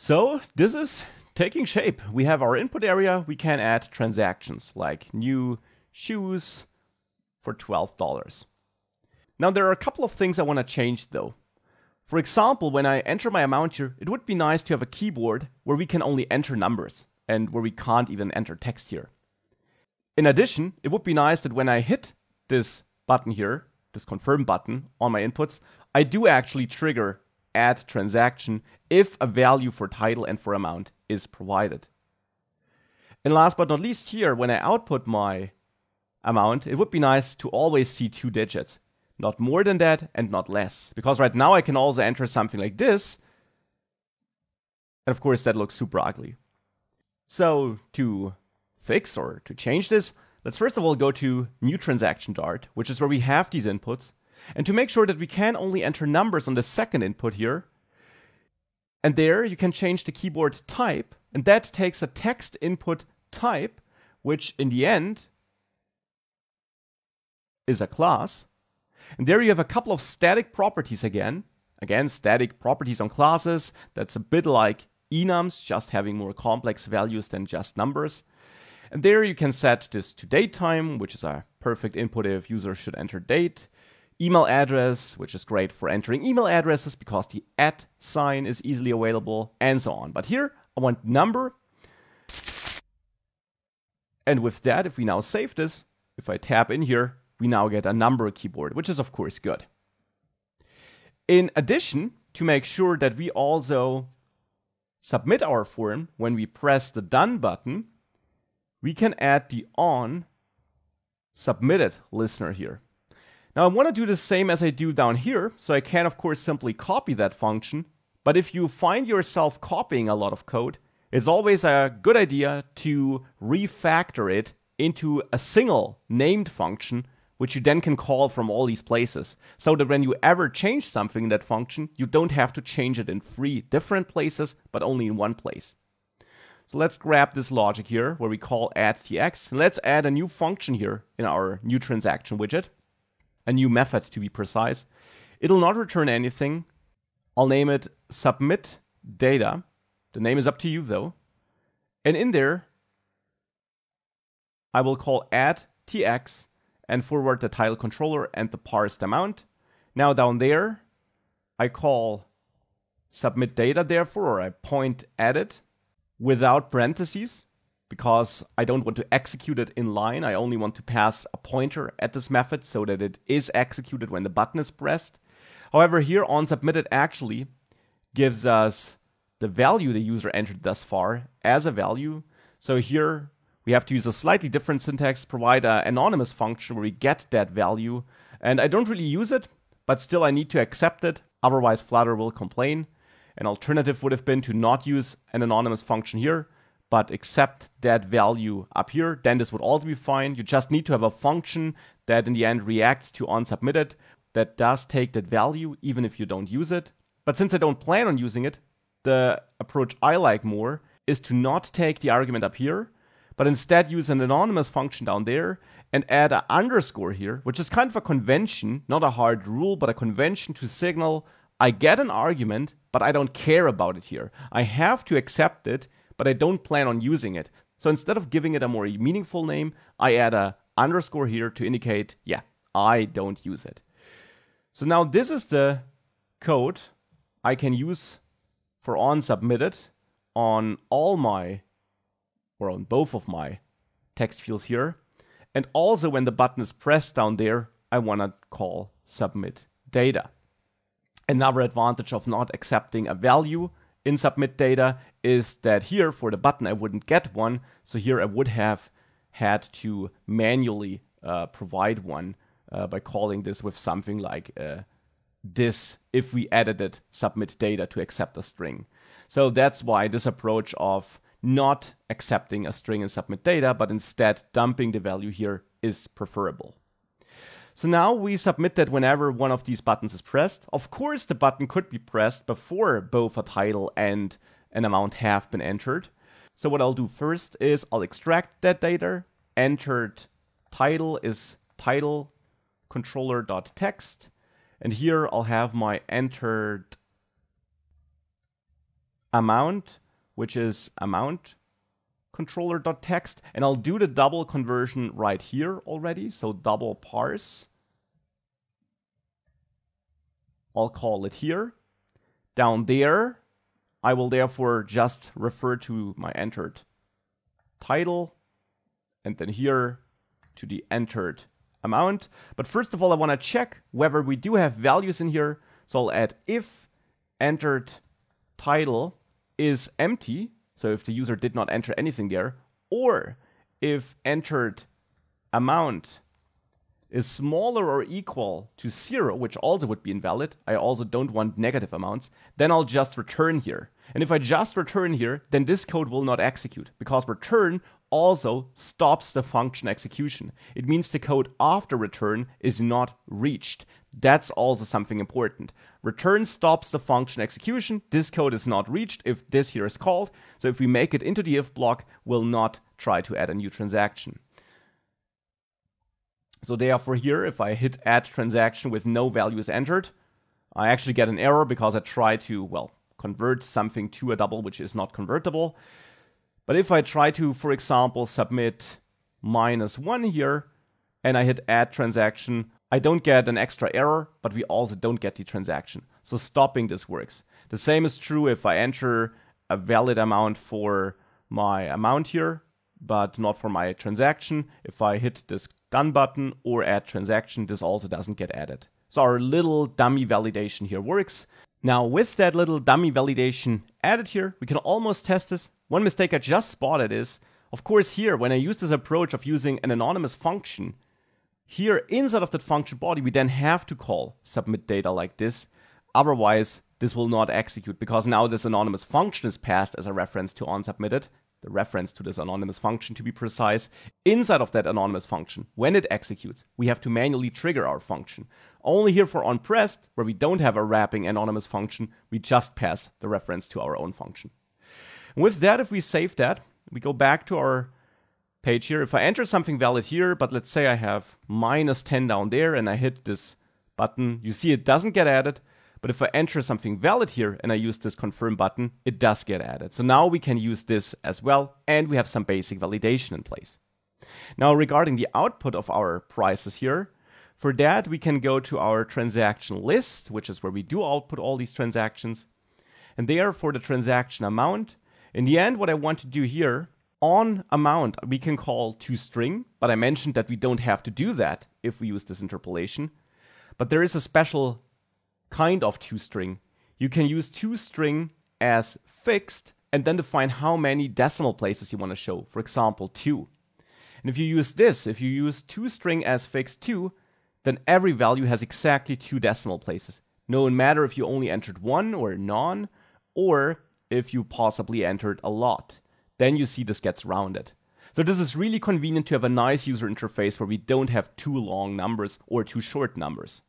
So this is taking shape. We have our input area. We can add transactions like new shoes for $12. Now there are a couple of things I want to change though. For example, when I enter my amount here, it would be nice to have a keyboard where we can only enter numbers and where we can't even enter text here. In addition, it would be nice that when I hit this button here, this confirm button on my inputs, I do actually trigger add transaction if a value for title and for amount is provided. And last but not least here, when I output my amount, it would be nice to always see two digits. Not more than that and not less. Because right now I can also enter something like this. And of course that looks super ugly. So to fix or to change this, let's first of all go to new transaction dart, which is where we have these inputs. And to make sure that we can only enter numbers on the second input here, and there you can change the keyboard type, and that takes a text input type, which in the end is a class. And there you have a couple of static properties again. Again, static properties on classes. That's a bit like enums, just having more complex values than just numbers. And there you can set this to date time, which is a perfect input if user should enter date email address, which is great for entering email addresses because the at sign is easily available, and so on. But here I want number. And with that, if we now save this, if I tap in here, we now get a number keyboard, which is of course good. In addition, to make sure that we also submit our form when we press the done button, we can add the on submitted listener here. Now I want to do the same as I do down here, so I can of course simply copy that function, but if you find yourself copying a lot of code, it's always a good idea to refactor it into a single named function, which you then can call from all these places, so that when you ever change something in that function, you don't have to change it in three different places, but only in one place. So let's grab this logic here where we call add tx, and let's add a new function here in our new transaction widget a new method to be precise. It'll not return anything. I'll name it submit data. The name is up to you though. And in there, I will call add tx and forward the title controller and the parsed amount. Now down there, I call submit data therefore, or I point at it without parentheses because I don't want to execute it in line. I only want to pass a pointer at this method so that it is executed when the button is pressed. However, here on submitted actually gives us the value the user entered thus far as a value. So here we have to use a slightly different syntax, provide an anonymous function where we get that value. And I don't really use it, but still I need to accept it. Otherwise Flutter will complain. An alternative would have been to not use an anonymous function here, but accept that value up here, then this would also be fine. You just need to have a function that in the end reacts to onSubmitted that does take that value even if you don't use it. But since I don't plan on using it, the approach I like more is to not take the argument up here, but instead use an anonymous function down there and add an underscore here, which is kind of a convention, not a hard rule, but a convention to signal I get an argument, but I don't care about it here. I have to accept it but I don't plan on using it. So instead of giving it a more meaningful name, I add a underscore here to indicate, yeah, I don't use it. So now this is the code I can use for on submitted on all my, or on both of my text fields here. And also when the button is pressed down there, I want to call submit data. Another advantage of not accepting a value in submit data is that here for the button I wouldn't get one. So here I would have had to manually uh, provide one uh, by calling this with something like uh, this if we edited submit data to accept a string. So that's why this approach of not accepting a string in submit data, but instead dumping the value here is preferable. So now we submit that whenever one of these buttons is pressed. Of course, the button could be pressed before both a title and an amount have been entered. So what I'll do first is I'll extract that data. Entered title is title controller.text. And here I'll have my entered amount, which is amount controller.text. And I'll do the double conversion right here already. So double parse. I'll call it here. Down there, I will therefore just refer to my entered title and then here to the entered amount. But first of all, I want to check whether we do have values in here. So I'll add if entered title is empty, so if the user did not enter anything there, or if entered amount is smaller or equal to zero, which also would be invalid, I also don't want negative amounts, then I'll just return here. And if I just return here, then this code will not execute because return also stops the function execution. It means the code after return is not reached. That's also something important. Return stops the function execution. This code is not reached if this here is called. So if we make it into the if block, we'll not try to add a new transaction. So therefore here, if I hit add transaction with no values entered, I actually get an error because I try to, well, convert something to a double which is not convertible. But if I try to, for example, submit minus one here, and I hit add transaction, I don't get an extra error, but we also don't get the transaction. So stopping this works. The same is true if I enter a valid amount for my amount here, but not for my transaction. If I hit this done button or add transaction, this also doesn't get added. So our little dummy validation here works. Now with that little dummy validation added here, we can almost test this one mistake I just spotted is, of course, here, when I use this approach of using an anonymous function, here inside of that function body, we then have to call submit data like this. Otherwise, this will not execute because now this anonymous function is passed as a reference to onSubmitted, the reference to this anonymous function to be precise. Inside of that anonymous function, when it executes, we have to manually trigger our function. Only here for onPressed, where we don't have a wrapping anonymous function, we just pass the reference to our own function. With that, if we save that, we go back to our page here. If I enter something valid here, but let's say I have minus 10 down there and I hit this button, you see it doesn't get added. But if I enter something valid here and I use this confirm button, it does get added. So now we can use this as well, and we have some basic validation in place. Now regarding the output of our prices here, for that we can go to our transaction list, which is where we do output all these transactions. And there for the transaction amount, in the end, what I want to do here, on amount, we can call toString, but I mentioned that we don't have to do that if we use this interpolation. But there is a special kind of toString. You can use toString as fixed and then define how many decimal places you want to show, for example, 2. And if you use this, if you use toString as fixed 2, then every value has exactly two decimal places. No matter if you only entered one or none, or if you possibly entered a lot. Then you see this gets rounded. So this is really convenient to have a nice user interface where we don't have too long numbers or too short numbers.